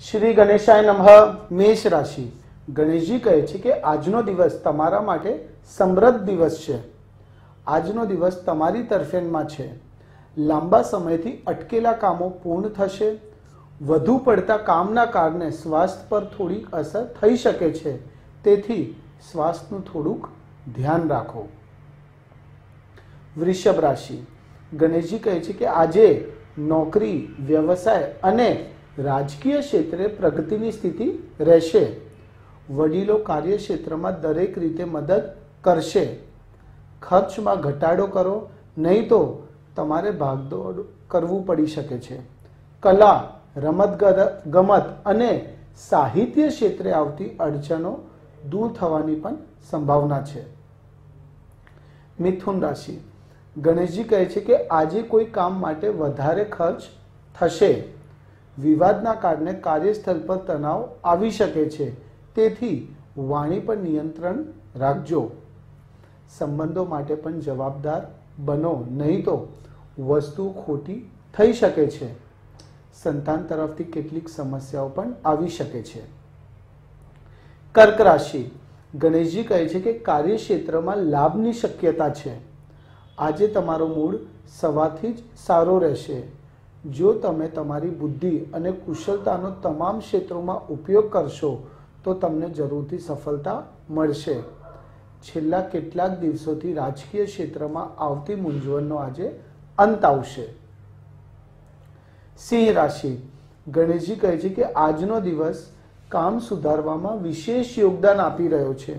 શ્રી ગણેશાય નમઃ મેષ રાશિ. ગણેશજી કહે છે કે આજનો દિવસ તમારા માટે સમૃદ્ધ દિવસ છે. આજનો દિવસ તમારી તરફેણમાં છે. લાંબા સમયથી અટકેલા કામો પૂર્ણ થશે. વધુ પડતા કામના કારણે સ્વાસ્થ્ય પર થોડીક અસર થઈ શકે છે. તેથી સ્વાસ્થ્યનું થોડુંક ધ્યાન રાખો. વૃષભ રાશિ. ગણેશજી કહે છે કે આજે નોકરી, વ્યવસાય અને રાજકીય ક્ષેત્રે પ્રગતિની સ્થિતિ રહેશે. વડીલો કાર્યક્ષેત્રમાં દરેક રીતે મદદ કરશે. ખર્ચમાં ઘટાડો કરો, નહીં તો તમારે ભાગદોડ કરવું પડી શકે છે. કલા, રમત ગમત અને સાહિત્ય ક્ષેત્રે આવતી અડચણો દૂર થવાની પણ સંભાવના છે. મિથુન રાશિ. ગણેશજી કહે છે કે આજે કોઈ કામ માટે વધારે ખર્ચ થશે. વિવાદના કારણે કાર્યસ્થળ પર તણાવ આવી શકે છે. તેથી વાણી પર નિયંત્રણ રાખજો. સંબંધો માટે પણ જવાબદાર બનો, નહીં તો વસ્તુ ખોટી થઈ શકે છે. સંતાન તરફથી કેટલીક સમસ્યાઓ પણ આવી શકે છે. કર્ક રાશિ. ગણેશજી કહે છે કે કાર્યક્ષેત્રમાં લાભની શક્યતા છે. આજે તમારો મૂડ સવારથી જ સારો રહેશે. જો તમે તમારી બુદ્ધિ અને કુશળતાનો તમામ ક્ષેત્રોમાં ઉપયોગ કરશો, તો તમને જરૂરથી સફળતા મળશે. છેલ્લા કેટલાક દિવસોથી રાજકીય ક્ષેત્રમાં આવતી મૂંઝવણનો આજે અંત આવશે. સિંહ રાશિ. ગણેશજી કહે છે કે આજનો દિવસ કામ સુધારવામાં વિશેષ યોગદાન આપી રહ્યો છે.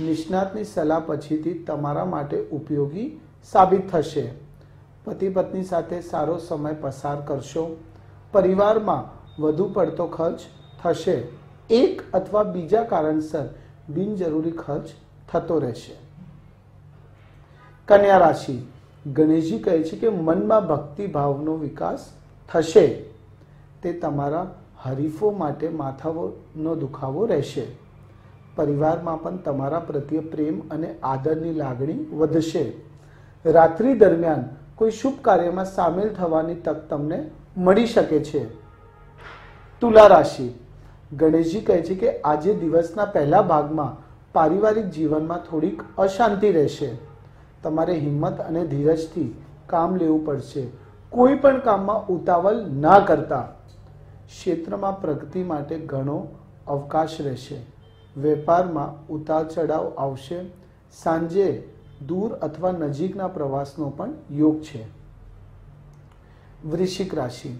નિષ્ણાતની સલાહ પછીથી તમારા માટે ઉપયોગી સાબિત થશે. પતિ પત્ની સાથે સારો સમય પસાર કરશો. પરિવારમાં વધુ પડતો ખર્ચ થશે. એક અથવા બીજા કારણસર બિનજરૂરી ખર્ચ થતો રહેશે. કન્યા રાશિ. ગણેશજી કહે છે કે મનમાં ભક્તિ ભાવનો વિકાસ થશે. તે તમારા હરીફો માટે માથાનો દુખાવો રહેશે. પરિવારમાં પણ તમારા પ્રત્યે પ્રેમ અને આદરની લાગણી વધશે. રાત્રિ દરમિયાન કોઈ શુભ કાર્યમાં સામેલ થવાની તક તમને મળી શકે છે. તુલા રાશિ. ગણેશજી કહે છે કે આજે દિવસના પહેલા ભાગમાં પારિવારિક જીવનમાં થોડીક અશાંતિ રહેશે. તમારે હિંમત અને ધીરજથી કામ લેવું પડશે. કોઈ પણ કામમાં ઉતાવળ ના કરતા. ક્ષેત્રમાં પ્રગતિ માટે ઘણો અવકાશ રહેશે. વેપારમાં ઉતાર ચઢાવ આવશે. સાંજે દૂર અથવા નજીકના પ્રવાસનો પણ યોગ છે. વૃશ્ચિક રાશિ.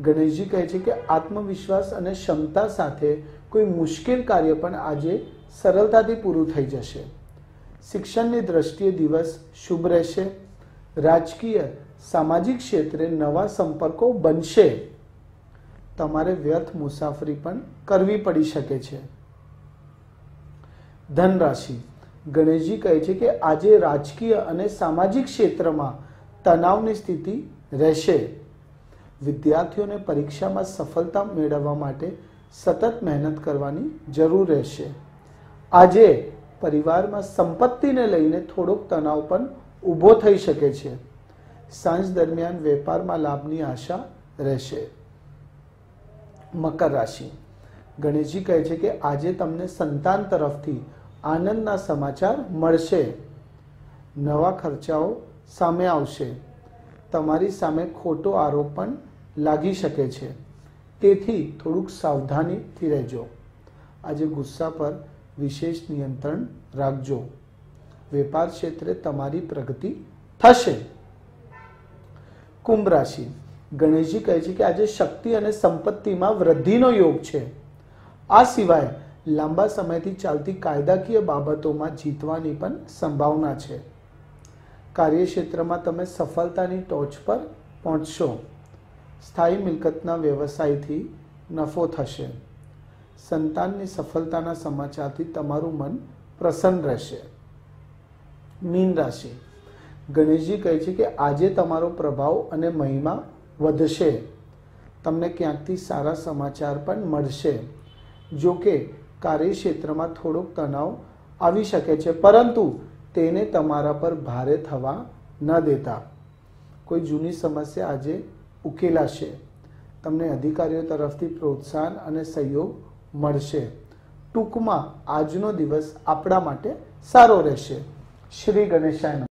ગણેશજી કહે છે કે આત્મવિશ્વાસ અને ક્ષમતા સાથે કોઈ મુશ્કેલ કાર્ય પણ આજે સરળતાથી પૂરું થઈ જશે. શિક્ષણની દ્રષ્ટિએ દિવસ શુભ રહેશે. રાજકીય, સામાજિક ક્ષેત્રે નવા સંપર્કો બનશે. તમારે વ્યર્થ મુસાફરી પણ કરવી પડી શકે છે. ધન રાશિ ગણેશજી કહે છે કે આજે રાજકીય અને સામાજિક ક્ષેત્રમાં તણાવની સ્થિતિ રહેશે. વિદ્યાર્થીઓને પરીક્ષામાં સફળતા મેળવવા માટે સતત મહેનત કરવાની જરૂર રહેશે. આજે પરિવારમાં સંપત્તિને લઈને થોડોક તણાવ પણ ઊભો થઈ શકે છે. સાંજ દરમિયાન વેપારમાં લાભની આશા રહેશે. મકર રાશિ. ગણેશજી કહે છે કે આજે તમને સંતાન તરફથી આનંદના સમાચાર મળશે. નવા ખર્ચાઓ સામે આવશે. તમારી સામે ખોટો આરોપ પણ લાગી શકે છે. તેથી થોડુંક સાવધાનીથી રહેજો. આજે ગુસ્સા પર વિશેષ નિયંત્રણ રાખજો. વેપાર ક્ષેત્રે તમારી પ્રગતિ થશે. કુંભ રાશિ. ગણેશજી કહે છે કે આજે શક્તિ અને સંપત્તિમાં વૃદ્ધિનો યોગ છે. આ સિવાય લાંબા સમયથી ચાલતી કાયદાકીય બાબતોમાં જીતવાની પણ સંભાવના છે. કાર્યક્ષેત્રમાં તમે સફળતાની ટોચ પર પહોંચશો. સ્થાયી મિલકતના વ્યવસાયથી નફો થશે. સંતાનની સફળતાના સમાચારથી તમારું મન પ્રસન્ન રહેશે. મીન રાશિ. ગણેશજી કહે છે કે આજે તમારો પ્રભાવ અને મહિમા વધશે. તમને ક્યાંકથી સારા સમાચાર પણ મળશે. જો કે કાર્યક્ષેત્રમાં થોડોક તણાવ આવી શકે છે, પરંતુ તેને તમારા પર ભારે થવા ન દેતા. કોઈ જૂની સમસ્યા આજે ઉકેલાશે. તમને અધિકારીઓ તરફથી પ્રોત્સાહન અને સહયોગ મળશે. ટૂંકમાં આજનો દિવસ આપણા માટે સારો રહેશે. શ્રી ગણેશાય.